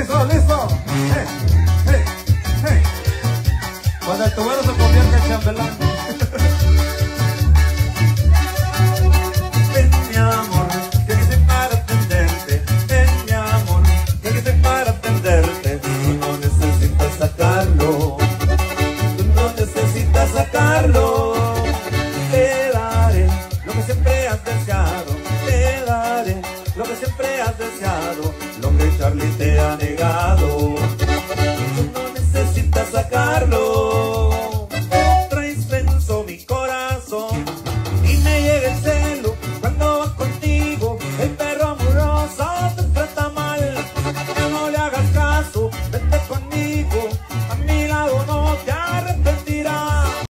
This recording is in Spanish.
listo, listo. Eh, eh, eh. Cuando el tubero se convierte en chambelán. Ven, amor, que para atenderte. Ven, mi amor, que sé para atenderte. Tú no necesitas sacarlo. Tú no necesitas sacarlo. Te daré lo que siempre has deseado. Te daré lo que siempre has deseado. Charlie te ha negado. No necesitas sacarlo.